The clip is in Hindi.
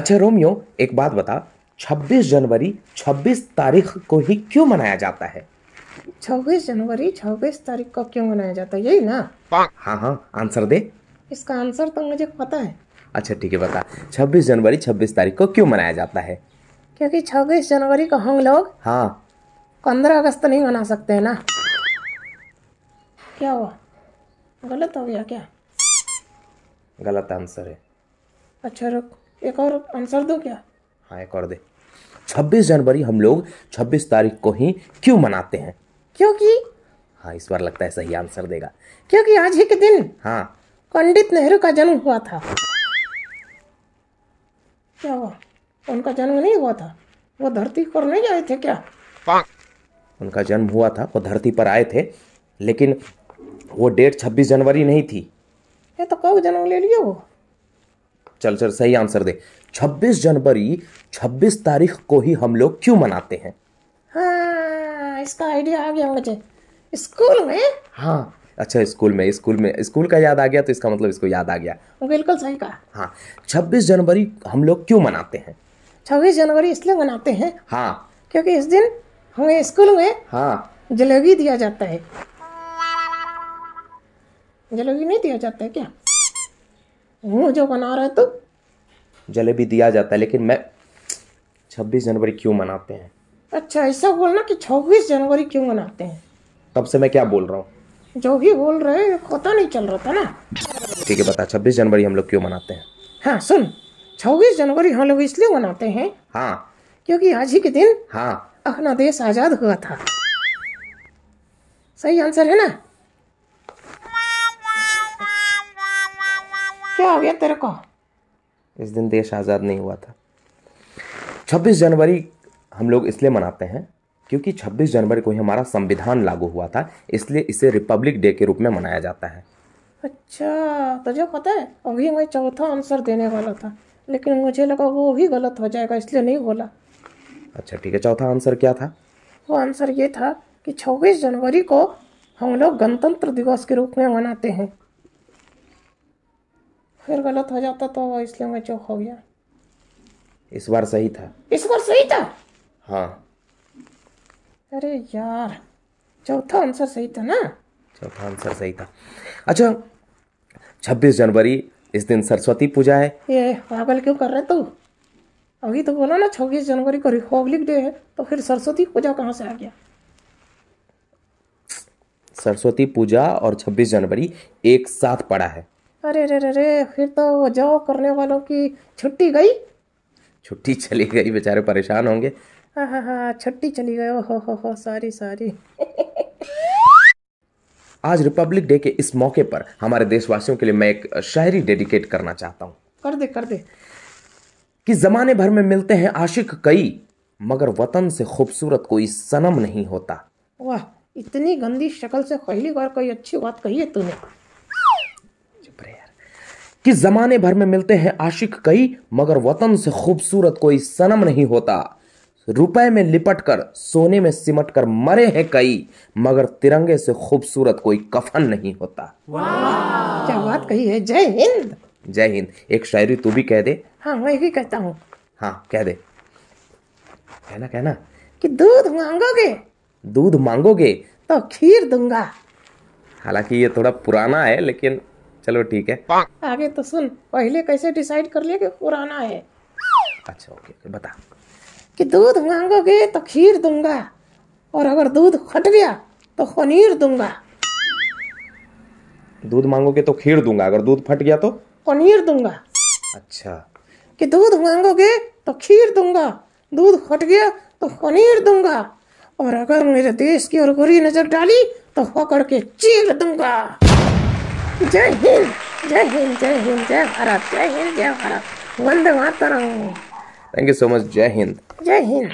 अच्छा रोमियो एक बात बता। 26 जनवरी 26 तारीख को ही क्यों मनाया जाता है? छब्बीस जनवरी छब्बीस तारीख को क्यों मनाया जाता है? यही ना? हाँ हाँ आंसर दे। इसका आंसर तो मुझे पता है। अच्छा ठीक है बता। 26 जनवरी 26 तारीख को क्यों मनाया जाता है? क्योंकि छब्बीस जनवरी को हम लोग हाँ। पंद्रह अगस्त नहीं मना सकते है ना? क्या हुआ? गलत हो गया क्या? गलत आंसर है। अच्छा रुक। एक और आंसर दो क्या? हाँ एक और दे। 26 जनवरी हम लोग 26 तारीख को ही क्यों मनाते हैं? क्योंकि? हाँ इस बार लगता है सही आंसर देगा। क्योंकि आज ही के दिन हाँ। पंडित नेहरू का जन्म हुआ था। क्या हुआ? उनका जन्म नहीं हुआ था? वो धरती पर नहीं आए थे क्या? उनका जन्म हुआ था वो धरती पर आए थे लेकिन वो डेट 26 जनवरी नहीं थी। ये तो कब जन्म ले लिया वो? चल चल सही आंसर दे। 26 जनवरी 26 तारीख को ही हम लोग क्यों मनाते हैं? हाँ इसका आइडिया आ गया मुझे। स्कूल में? हाँ। अच्छा स्कूल में स्कूल में स्कूल का याद आ गया तो इसका मतलब इसको याद आ गया। बिल्कुल सही कहा। हाँ 26 जनवरी हम लोग क्यों मनाते हैं? छब्बीस जनवरी इसलिए मनाते हैं हाँ। क्योंकि इस दिन हमें स्कूल में हाँ। जलेबी दिया जाता है। जलेबी नहीं दिया जाता है क्या? वो जो बना रहा तो जलेबी दिया जाता है लेकिन मैं 26 जनवरी क्यों मनाते हैं? अच्छा ऐसा बोलना कि छब्बीस जनवरी क्यों मनाते हैं? तब से मैं क्या बोल रहा हूँ? जो भी बोल रहे हैं पता नहीं चल रहा था ना। ठीक है बता 26 जनवरी हम लोग क्यों मनाते हैं? हाँ सुन छब्बीस जनवरी हम लोग इसलिए मनाते हैं हाँ। क्योंकि आज ही के दिन हाँ। अपना देश आज़ाद हुआ था। सही आंसर है ना? क्या हो गया तेरे को? इस दिन देश आज़ाद नहीं हुआ था। 26 जनवरी हम लोग इसलिए मनाते हैं क्योंकि 26 जनवरी को ही हमारा संविधान लागू हुआ था इसलिए इसे रिपब्लिक डे के रूप में मनाया जाता है। अच्छा तुझे पता है अभी मैं चौथा आंसर देने वाला था लेकिन मुझे लगा वो भी गलत हो जाएगा इसलिए नहीं बोला। अच्छा ठीक है चौथा आंसर क्या था? वो आंसर ये था कि 26 जनवरी को हम लोग गणतंत्र दिवस के रूप में मनाते हैं। फिर गलत हो जाता तो इसलिए मैं चौक हो गया। इस बार सही था। इस बार सही था? हाँ। अरे यार चौथा आंसर सही था ना? चौथा आंसर सही था। अच्छा 26 जनवरी इस दिन सरस्वती पूजा है। ये पागल क्यों कर रहे तू? अभी तो बोला ना छब्बीस जनवरी को रिपब्लिक डे है तो फिर सरस्वती पूजा कहाँ से आ गया? सरस्वती पूजा और 26 जनवरी एक साथ पड़ा है। अरे अरे रे रे फिर तो जॉब करने वालों की छुट्टी गई। छुट्टी चली गई बेचारे परेशान होंगे। हाँ हाँ हाँ छुट्टी चली गई ओ हो हो हो सारी सारी आज रिपब्लिक डे के इस मौके पर हमारे देशवासियों के लिए मैं एक शायरी डेडिकेट करना चाहता हूँ। कर दे कर दे। कि जमाने भर में मिलते हैं आशिक कई मगर वतन से खूबसूरत कोई सनम नहीं होता। वाह इतनी गंदी शक्ल से पहली बार कोई अच्छी बात कही है तूने। कि जमाने भर में मिलते हैं आशिक कई मगर वतन से खूबसूरत कोई सनम नहीं होता। रुपए में लिपट कर सोने में सिमट कर मरे हैं कई मगर तिरंगे से खूबसूरत कोई कफन नहीं होता। क्या बात कही है? जय हिंद! जय हिंद। एक शायरी तू भी कह दे। हाँ मैं भी कहता हूँ। हाँ कह दे। कहना कहना। कि दूध मांगोगे? दूध मांगोगे? तो खीर दूँगा। हालाँकि ये थोड़ा पुराना है लेकिन चलो ठीक है। आगे तो सुन पहले कैसे डिसाइड कर लिया कि पुराना है? अच्छा ओके ओके बता। कि दूध मांगोगे तो खीर दूँगा और अगर दूध फट गया तो पनीर दूँगा। दूध मांगोगे तो खीर दूँगा अगर दूध फट गया तो? पनीर दूँगा। अच्छा। कि दूध मांगोगे तो खीर दूँगा दूध फट गया तो पनीर दूँगा और अगर मेरे देश की और बुरी नज़र डाली तो पकड़ के चीर दूँगा। जय हिंद जय हिंद जय हिंद जय भारत जय हिंद जय भारत। वंदे मातरम। थैंक यू सो मच जय हिंद। जय हिंद।